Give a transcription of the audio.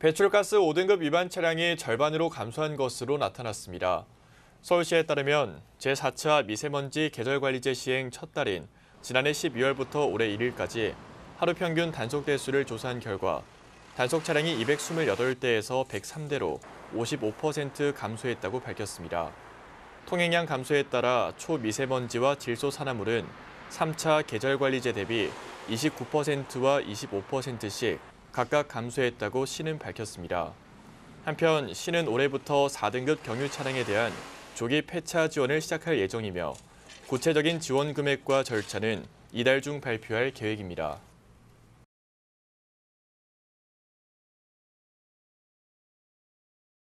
배출가스 5등급 위반 차량이 절반으로 감소한 것으로 나타났습니다. 서울시에 따르면 제4차 미세먼지 계절관리제 시행 첫 달인 지난해 12월부터 올해 1일까지 하루 평균 단속 대수를 조사한 결과 단속 차량이 228대에서 103대로 55% 감소했다고 밝혔습니다. 통행량 감소에 따라 초미세먼지와 질소 산화물은 3차 계절관리제 대비 29%와 25%씩 각각 감소했다고 시는 밝혔습니다. 한편 시는 올해부터 4등급 경유 차량에 대한 조기 폐차 지원을 시작할 예정이며 구체적인 지원 금액과 절차는 이달 중 발표할 계획입니다.